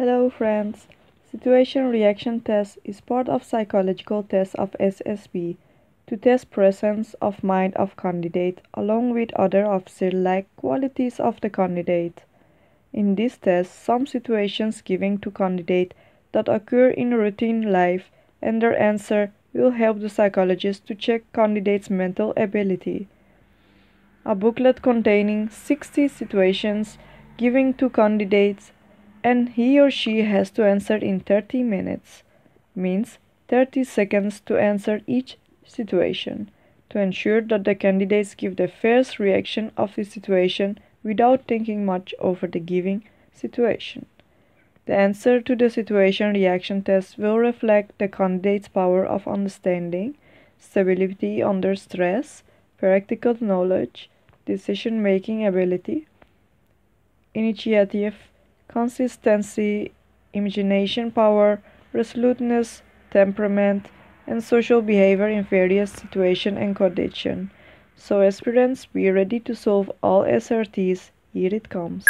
Hello friends. Situation reaction test is part of psychological test of SSB to test presence of mind of candidate along with other officer-like qualities of the candidate. In this test, some situations given to candidate that occur in routine life and their answer will help the psychologist to check candidate's mental ability. A booklet containing 60 situations given to candidates and he or she has to answer in 30 minutes, means 30 seconds to answer each situation, to ensure that the candidates give the first reaction of the situation without thinking much over the given situation. The answer to the situation reaction test will reflect the candidate's power of understanding, stability under stress, practical knowledge, decision making ability, initiative, consistency, imagination power, resoluteness, temperament, and social behavior in various situations and conditions. So aspirants, be ready to solve all SRTs. Here it comes.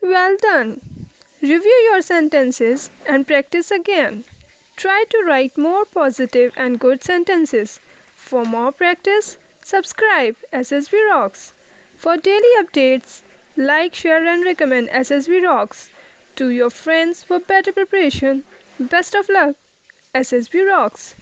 Well done! Review your sentences and practice again. Try to write more positive and good sentences. For more practice, subscribe SSB Rocks. For daily updates, like, share and recommend SSB Rocks to your friends for better preparation. Best of luck! SSB Rocks!